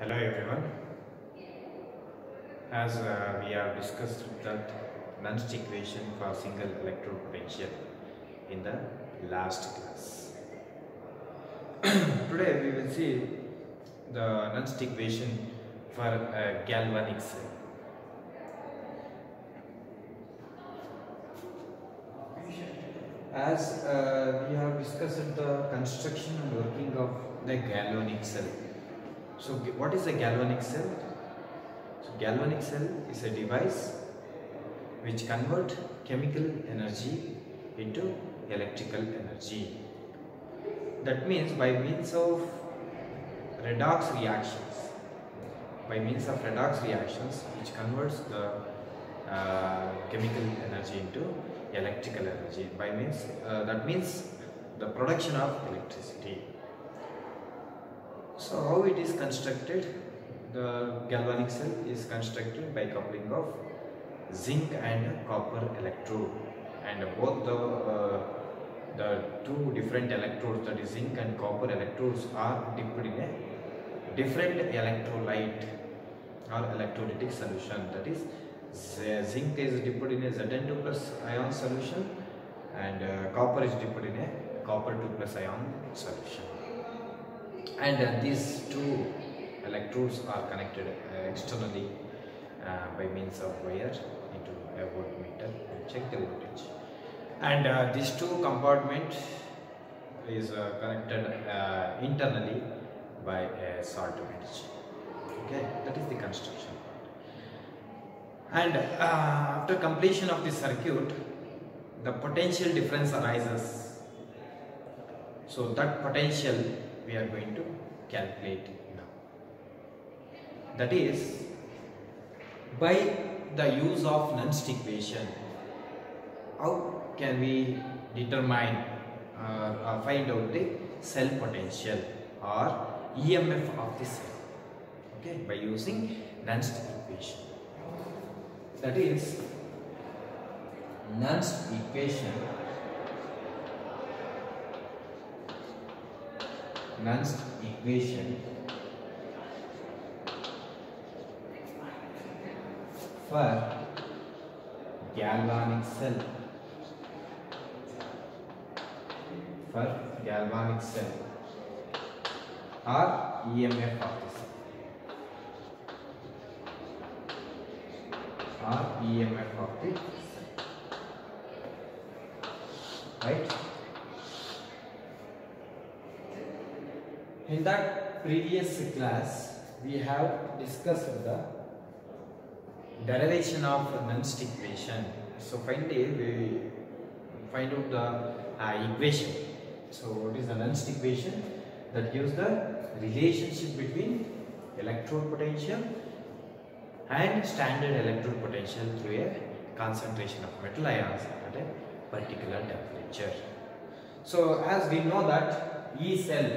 Hello everyone. As uh, we have discussed that Nernst equation for single electrode potential in the last class. Today we will see the Nernst equation for a galvanic cell. As uh, we have discussed the construction and working of the galvanic cell. So, what is a galvanic cell? So, galvanic cell is a device which convert chemical energy into electrical energy. That means by means of redox reactions, by means of redox reactions which converts the uh, chemical energy into electrical energy. By means uh, that means the production of electricity. So how it is constructed? The galvanic cell is constructed by coupling of zinc and copper electrode. And both the uh, the two different electrodes that is zinc and copper electrodes are dipped in a different electrolyte or electrolytic solution. That is zinc is dipped in a Zn2 plus ion solution and uh, copper is dipped in a copper 2 plus ion solution and uh, these two electrodes are connected uh, externally uh, by means of wire into a voltmeter. And check the voltage. And uh, these two compartment is uh, connected uh, internally by a salt bridge okay that is the construction and uh, after completion of the circuit the potential difference arises. So that potential we are going to calculate now. That is by the use of Nernst equation. How can we determine uh, find out the cell potential or EMF of the cell? Okay, by using Nernst equation. That is Nernst equation Nernst equation for galvanic cell for galvanic cell or EMF of the cell or EMF of the cell right In that previous class, we have discussed the derivation of Nernst equation. So finally, we find out the uh, equation. So what is the Nernst equation? That gives the relationship between electrode potential and standard electrode potential through a concentration of metal ions at a particular temperature. So as we know that E cell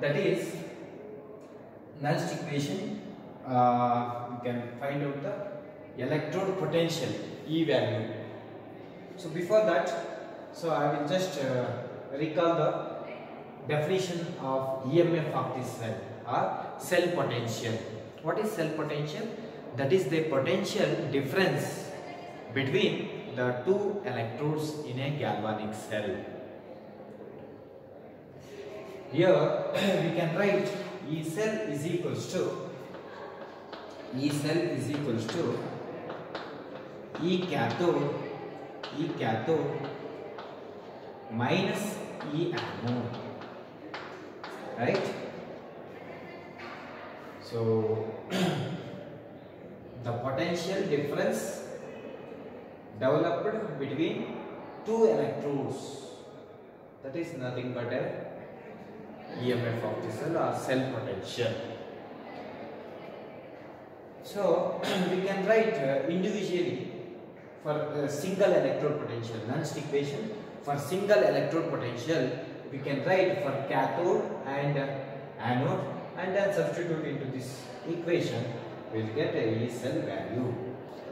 that is Nernst equation uh, you can find out the electrode potential E value. So before that so I will just uh, recall the definition of EMF of this cell or cell potential. What is cell potential? That is the potential difference between the two electrodes in a galvanic cell. Here we can write E cell is equals to E cell is equals to E cathode E cathode minus E anode. Right? So the potential difference developed between two electrodes. That is nothing but a EMF of the cell or cell potential. So we can write uh, individually for single electrode potential, Nernst equation. For single electrode potential, we can write for cathode and uh, anode and then substitute into this equation, we will get a E cell value.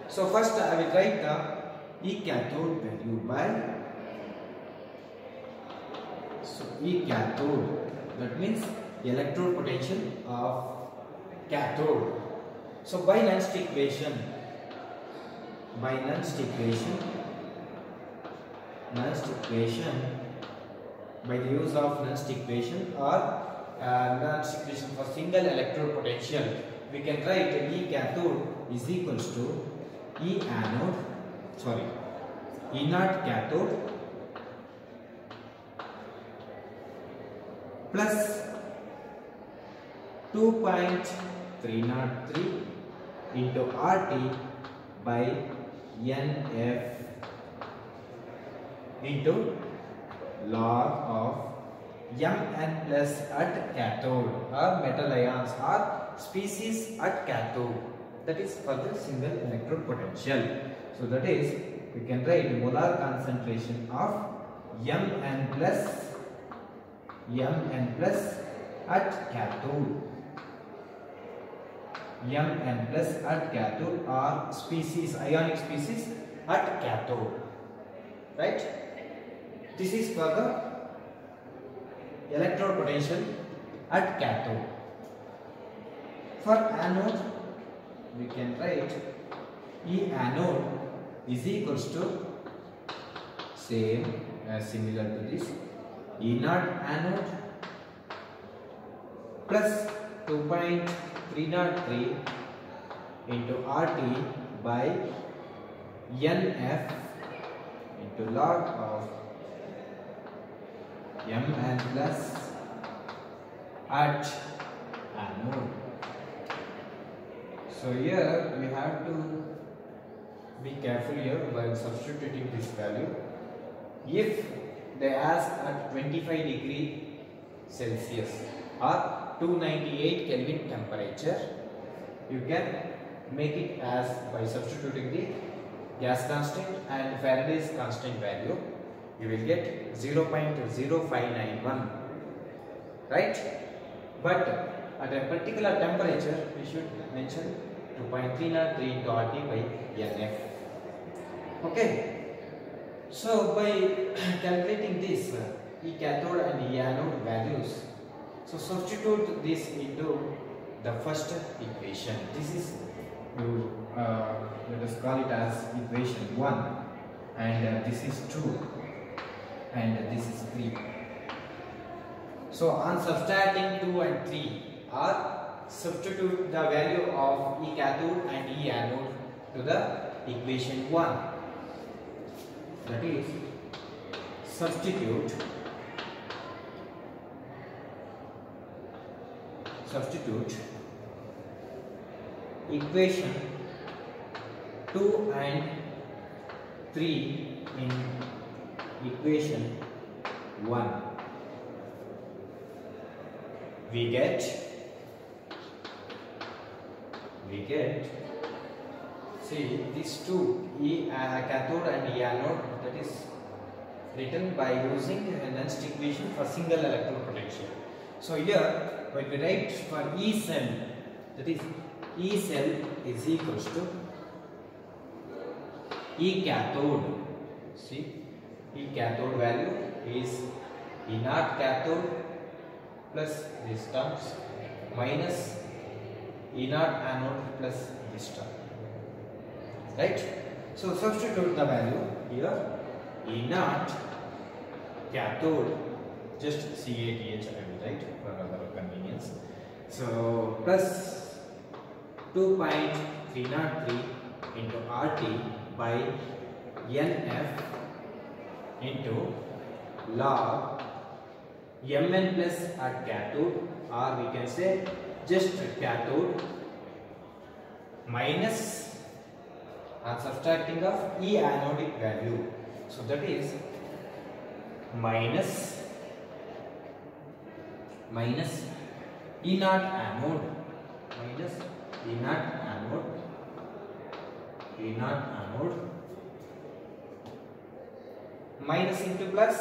So first I will write the E cathode value by so E cathode that means electrode potential of cathode. So by Nernst equation, by Nernst equation, Nernst equation, by the use of Nernst equation or uh, Nernst equation for single electrode potential, we can write E cathode is equals to E anode, sorry, E naught cathode plus 2.303 into RT by NF into log of Mn plus at cathode or metal ions or species at cathode that is for the single electrode potential. So that is we can write molar concentration of Mn plus Mn plus at cathode Mn plus at cathode are species ionic species at cathode right? This is for the electrode potential at cathode for anode we can write E anode is equals to same as similar to this E naught anode plus 2.303 into RT by NF into log of Mn plus at anode. So here we have to be careful here while substituting this value. If ask at 25 degree Celsius or 298 Kelvin temperature, you can make it as by substituting the gas constant and Faraday's constant value. You will get 0.0591, right? But at a particular temperature, we should mention 2.303 into RT by NF. Okay. So by calculating uh, E cathode and E anode values, so substitute this into the first equation. This is you uh, let us call it as equation one, and uh, this is two, and this is three. So on subtracting two and three, or substitute the value of E cathode and E anode to the equation one. That is substitute substitute equation 2 and 3 in equation 1 we get we get see these two e uh, cathode and e anode that is written by using Nernst equation for single electron potential so here when we write for E cell that is E cell is equals to E cathode. See E cathode value is E naught cathode plus this terms minus E naught anode plus this term. Right? So substitute the value here. E naught cathode just CATH I write for our convenience. So plus 2.303 into RT by NF into log Mn plus at cathode or we can say just cathode minus and subtracting of E anodic value. So that is minus minus E naught anode minus E naught anode E naught anode minus into plus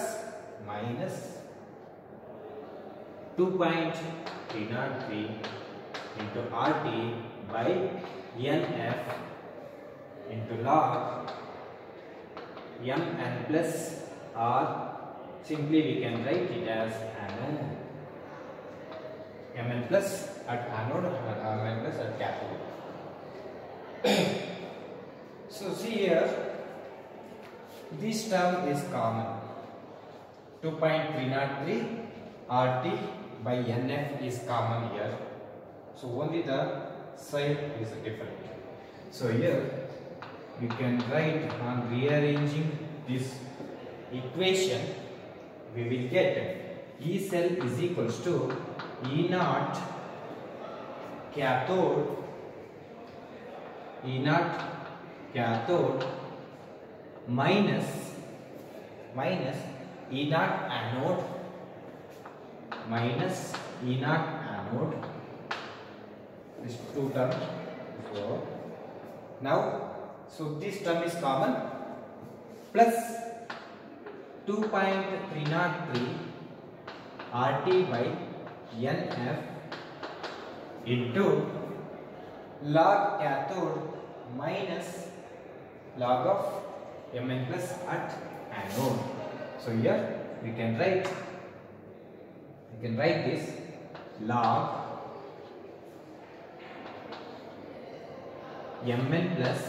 minus 2.303 into RT by NF into log Mn plus R. Simply we can write it as anode Mn plus at anode uh, and Mn plus at cathode. so see here, this term is common. 2.303 RT by NF is common here. So only the sign is different. So here you can write on rearranging this equation we will get E cell is equals to E naught cathode E naught cathode minus minus E naught anode minus E naught anode these two terms so now so this term is common plus 2.303 RT by NF into log cathode minus log of Mn plus at anode. So here we can write we can write this log Mn plus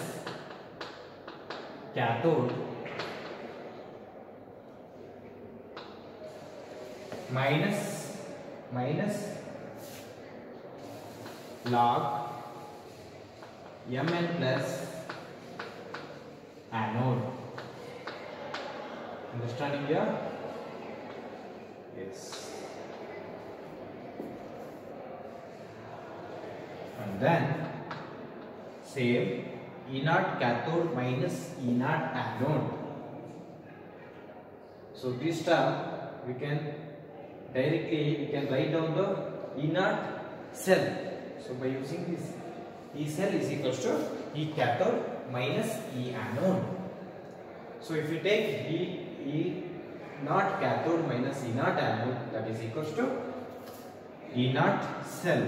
cathode minus minus log M N plus anode understanding क्या yes and then save E naught cathode minus E naught anode so this time we can directly we can write down the E naught cell. So by using this E cell is equals to E cathode minus E anode. So if you take E, E naught cathode minus E naught anode that is equals to E naught cell.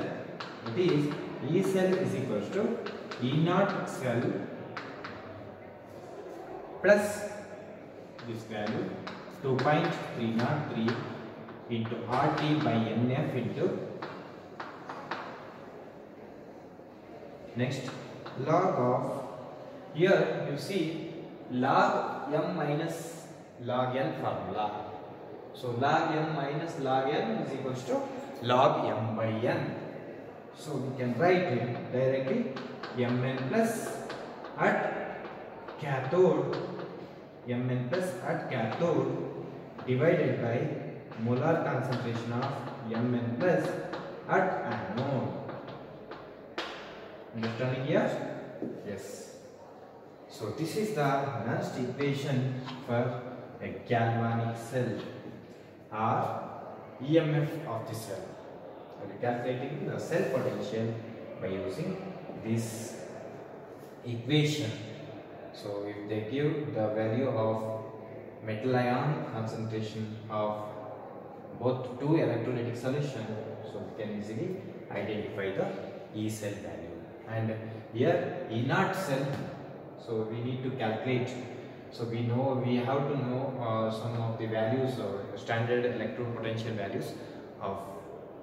It is E cell is equals to E naught cell plus this value 2.303 into RT by NF into next log of here you see log m minus log n formula. So log m minus log n is equals to log m by n. So we can write it directly mn plus at cathode mn plus at cathode divided by molar concentration of mn plus at anode understanding here? Yes. So this is the Nernst equation for a galvanic cell or emf of the cell. Are calculating the cell potential by using this equation. So if they give the value of metal ion concentration of both two electrolytic solution so we can easily identify the E cell value. And here E naught cell so we need to calculate. So we know we have to know uh, some of the values or standard electrode potential values of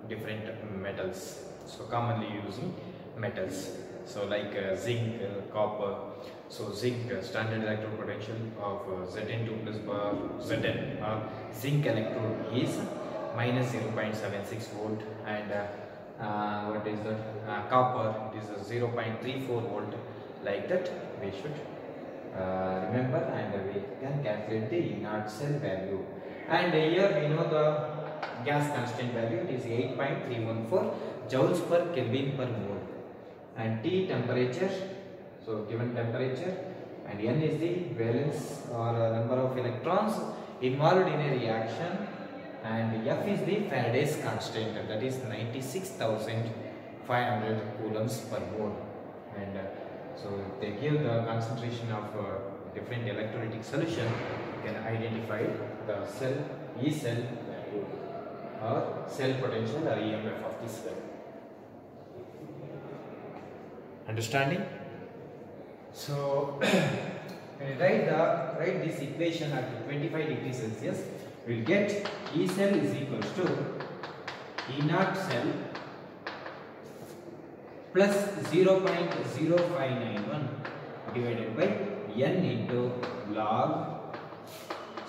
different metals. So commonly using metals. So like uh, zinc uh, copper. So zinc uh, standard electrode potential of uh, Zn2 plus bar Zn or zinc electrode is minus 0.76 volt and uh, uh, what is the uh, copper is a 0.34 volt. Like that we should uh, remember and we can calculate the inert cell value. And here we know the gas constant value it is 8.314 joules per kelvin per mole. And T temperature so given temperature and N is the valence or uh, number of electrons involved in a reaction and F is the Faraday's constant that is 96,500 coulombs per mole and uh, so they give the concentration of uh, different electrolytic solution you can identify the cell E cell value or cell potential or EMF of this cell. Understanding? So write the write this equation at 25 degrees Celsius, we will get E cell is equals to E naught cell plus 0.0591 divided by n into log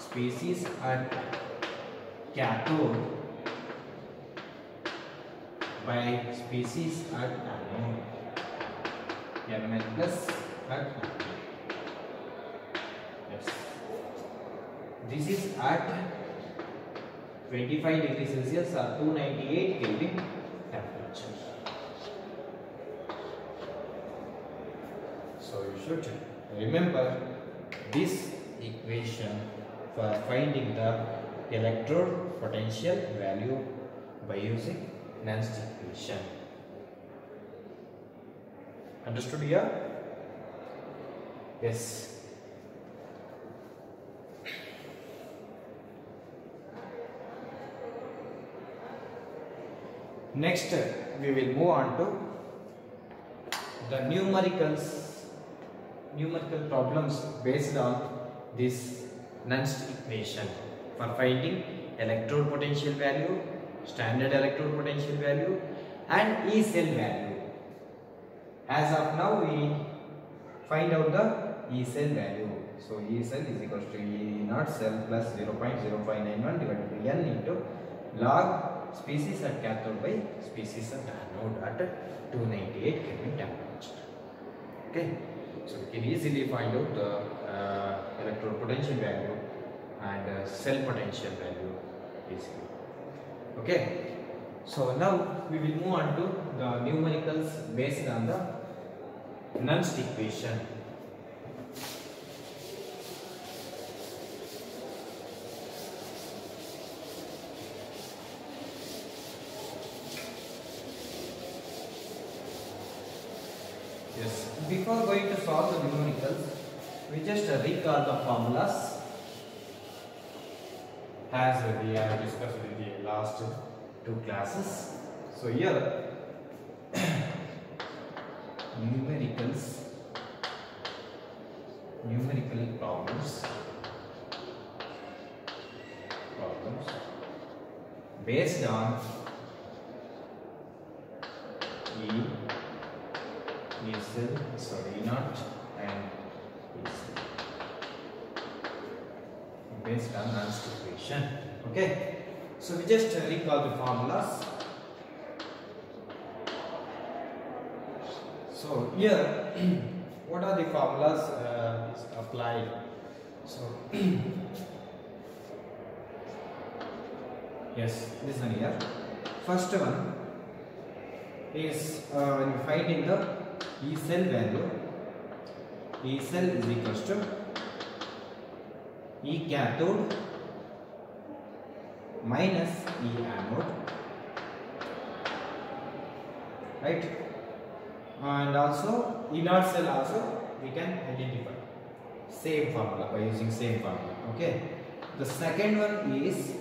species at cathode by species at anode mn plus at anode. yes this is at 25 degrees celsius or 298 kelvin temperature so you should remember this equation for finding the electrode potential value by using Nernst equation. Understood here? Yes. Next, we will move on to the numericals, numerical problems based on this Nernst equation for finding electrode potential value, standard electrode potential value and E cell value. As of now we find out the E cell value. So E cell is equal to E naught cell plus 0.0591 divided by N into log species at cathode by species at anode at 298 Kelvin temperature. Okay. So we can easily find out the uh, electrode potential value and uh, cell potential value easily. Okay. So now we will move on to the numericals based on the Nernst equation. Yes. Before going to solve the numericals, we just uh, recall the formulas. As we have discussed in the last two classes. So here numericals, numerical problems, problems. Based on E Cell, sorry, E naught and based on Nernst equation. Okay, so we just uh, recall the formulas. So here, what are the formulas uh, applied? So yes, this one here. First one is uh, finding the E cell value, E cell is equals to E cathode minus E anode, right? And also E naught cell also we can identify same formula by using same formula. Okay. The second one is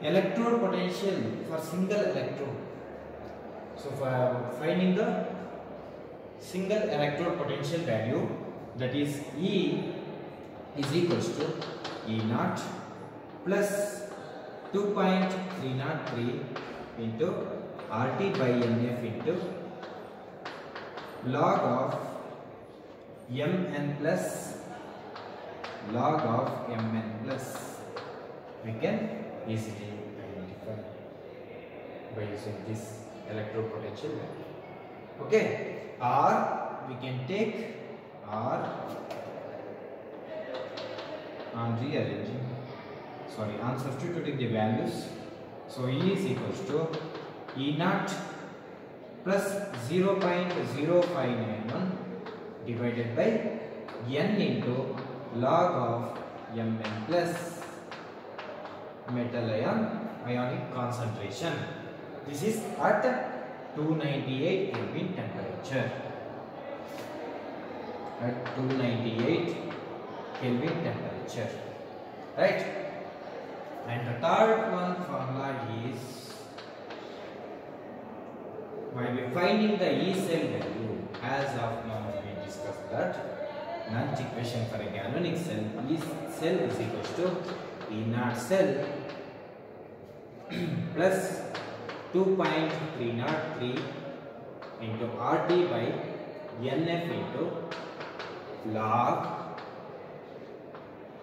electrode potential for single electrode. So for finding the single electrode potential value that is E is equals to E naught plus 2.303 into RT by NF into log of Mn plus log of Mn plus. We can easily identify by using this electrode potential value. Okay, or we can take R on rearranging, sorry, on substituting the values. So E is equals to E naught plus 0.0591 divided by N into log of Mn plus metal ion ionic concentration. This is at 298 Kelvin temperature. At 298 Kelvin temperature. Right? And the third one formula is by finding the E cell value as of now we discussed that Nernst equation for a galvanic cell E cell is equals to E naught cell plus 2.303 into RT by NF into log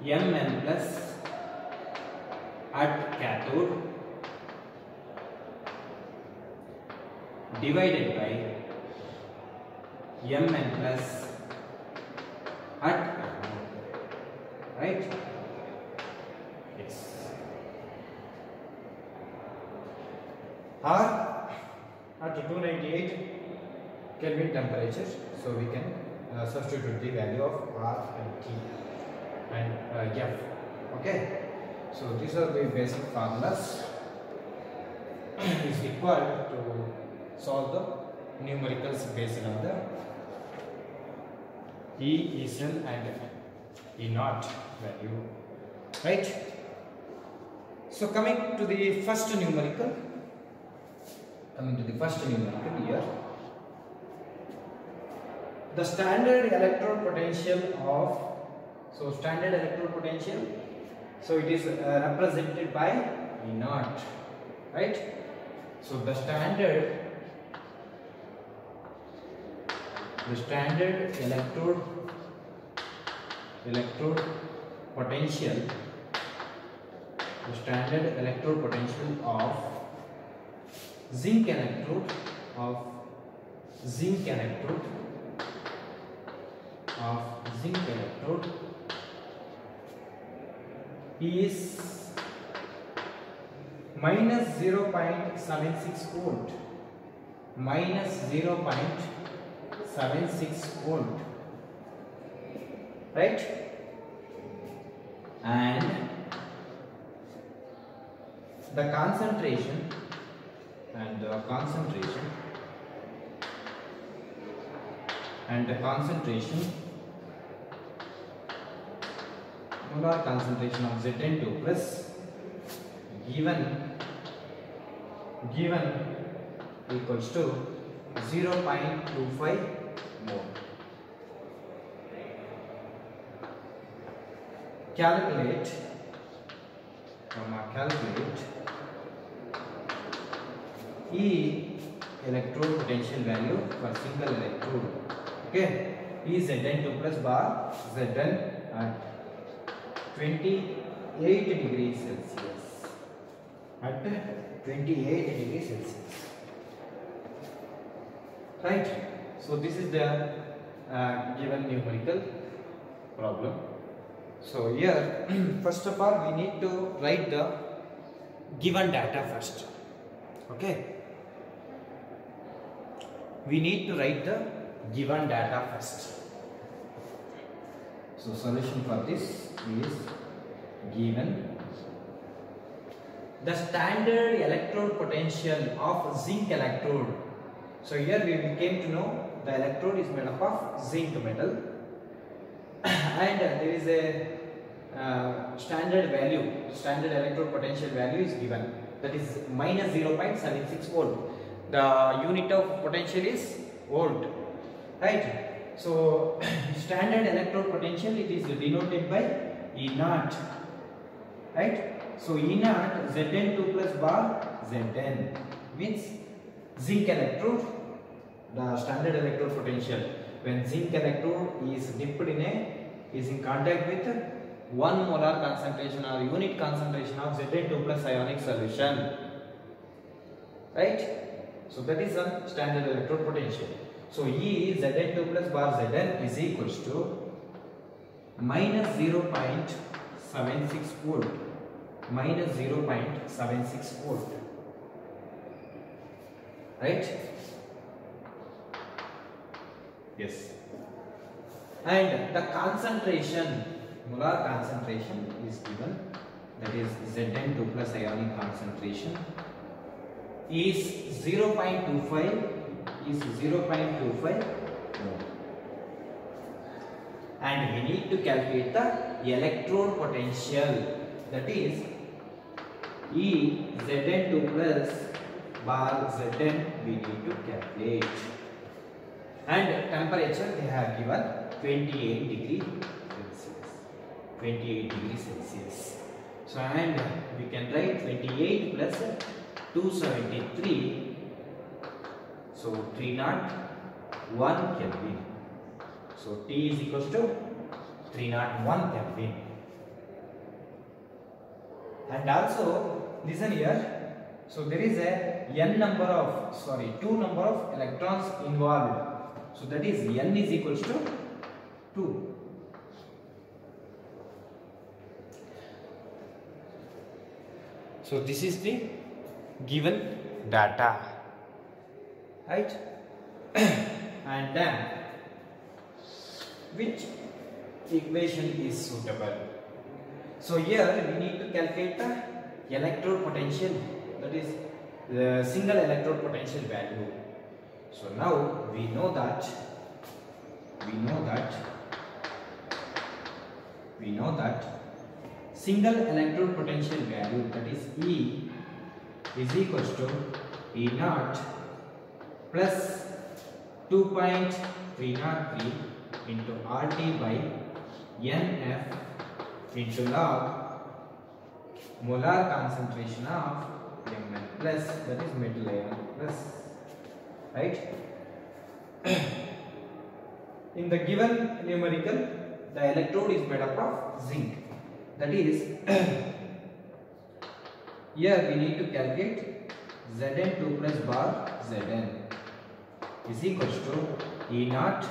Mn plus at cathode divided by Mn plus at anode. right or at 298 Kelvin temperature so we can uh, substitute the value of R and T and uh, F. Okay? So these are the basic formulas. Is required to solve the numericals based on the E, E cell and E naught value. Right? So coming to the first numerical coming to the first numerical here the standard electrode potential of so standard electrode potential so it is uh, represented by E naught right? So the standard the standard electrode electrode potential the standard electrode potential of zinc electrode of zinc electrode of zinc electrode is minus 0.76 volt minus 0.76 volt right? And the concentration and the concentration and the concentration molar concentration of Zn2 plus given given equals to 0.25 mole. Calculate, comma, calculate E electrode potential value for single electrode. Okay, E Zn2 plus bar Zn at 28 degrees Celsius. At 28 degrees Celsius. Right. So this is the uh, given numerical problem. So here, first of all, we need to write the given data first. Okay. We need to write the given data first. So solution for this is given the standard electrode potential of zinc electrode. So here we came to know the electrode is made up of zinc metal and there is a uh, standard value, standard electrode potential value is given that is minus 0.76 volt. The unit of potential is volt, right? So standard electrode potential it is denoted by E naught, right? So E naught Zn2 plus bar Zn means zinc electrode, the standard electrode potential. When zinc electrode is dipped in a is in contact with 1 molar concentration or unit concentration of Zn2 plus ionic solution, right? So that is a standard electrode potential. So E Zn2 plus bar Zn is equals to minus 0.76 volt. Minus 0.76 volt. Right? Yes. And the concentration molar concentration is given. That is Zn2 plus ionic concentration is 0.25 is 0.25 mole and we need to calculate the electrode potential that is E Zn2 plus bar Zn we need to calculate. And temperature they have given 28 degree Celsius 28 degree Celsius. So and we can write 28 plus 273 So 301 Kelvin. So T is equals to 301 Kelvin. And also listen here. So there is a n number of sorry two number of electrons involved. So that is n is equals to 2. So this is the given data, right? and then which equation is suitable? So here we need to calculate the electrode potential, that is the single electrode potential value. So now we know that we know that we know that single electrode potential value that is E is equals to E naught plus 2.303 into RT by NF into log molar concentration of Mn plus that is metal ion plus right? In the given numerical the electrode is made up of zinc. That is here we need to calculate Zn2 plus bar Zn is equals to E naught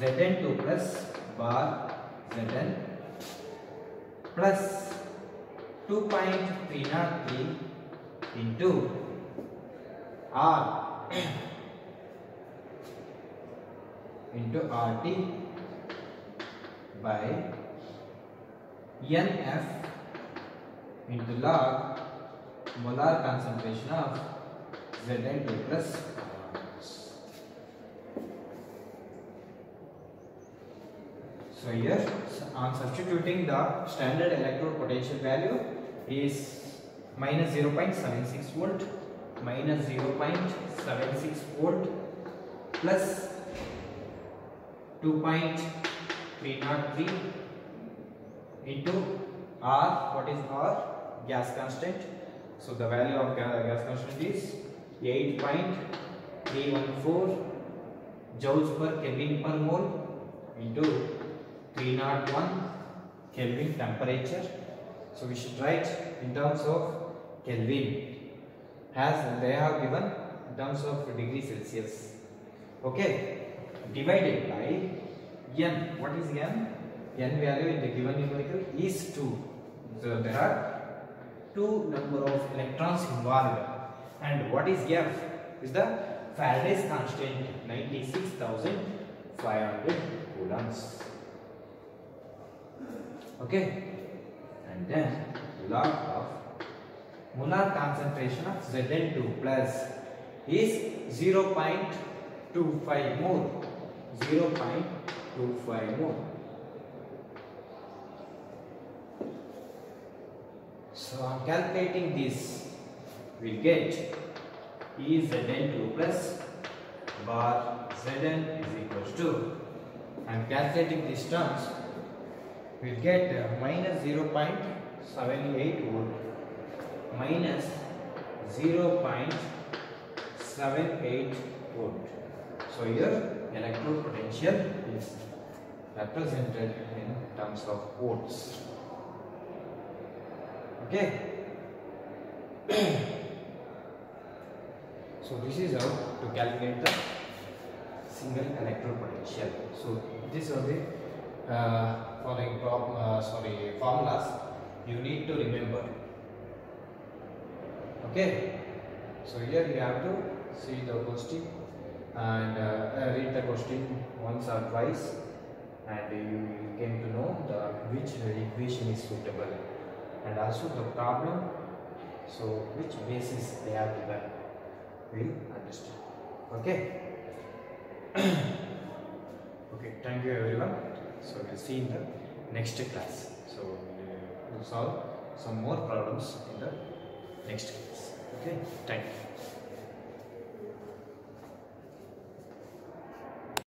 Zn2 plus bar Zn plus 2.303 into R into RT by NF into log molar concentration of Zn2 plus. So here on substituting the standard electrode potential value is minus 0.76 volt minus 0.76 volt plus 2.303 into R what is R? Gas constant so the value of gas constant is 8.314 joules per Kelvin per mole into 301 Kelvin temperature. So we should write in terms of Kelvin as they have given in terms of degree Celsius. Okay, divided by n. What is n? n value in the given numerical is 2. So there are two number of electrons involved. And what is F? Is the Faraday's constant 96,500 coulombs okay and then log of molar concentration of Zn2 plus is 0.25 mole 0.25 mole so on calculating this we get E Zn2 plus bar Zn is equals to and calculating these terms we get uh, minus 0.78 volt minus 0.78 volt. So here electrode potential is represented in terms of volts. Okay. so this is how to calculate the single electrode potential. So these are the uh, following problem, uh, sorry, formulas you need to remember. Okay. So here you have to see the question and uh, uh, read the question once or twice and you came to know the which equation is suitable and also the problem so which basis they have given will understand okay? Okay thank you everyone. So we'll see in the next class. So we'll solve some more problems in the next class. Okay thank you